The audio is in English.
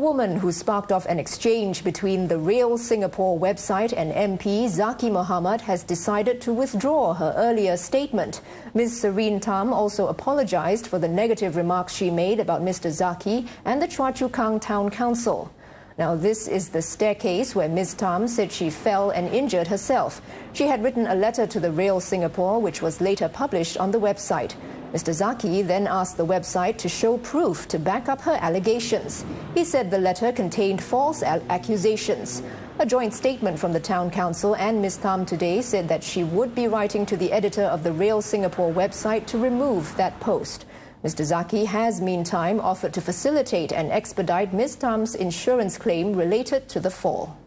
woman who sparked off an exchange between the Real Singapore website and MP Zaqy Mohamad has decided to withdraw her earlier statement. Ms. Serene Tham also apologized for the negative remarks she made about Mr. Zaqy and the Choa Chu Kang Town Council. Now, this is the staircase where Ms. Tham said she fell and injured herself. She had written a letter to the Real Singapore, which was later published on the website. Mr. Zaqy then asked the website to show proof to back up her allegations. He said the letter contained false accusations. A joint statement from the town council and Ms. Tham today said that she would be writing to the editor of the Real Singapore website to remove that post. Mr. Zaqy has meantime offered to facilitate and expedite Ms. Tham's insurance claim related to the fall.